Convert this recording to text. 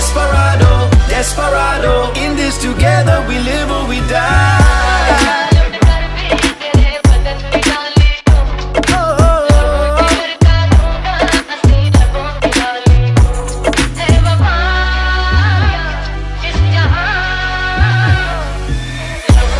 Desperado, desperado. In this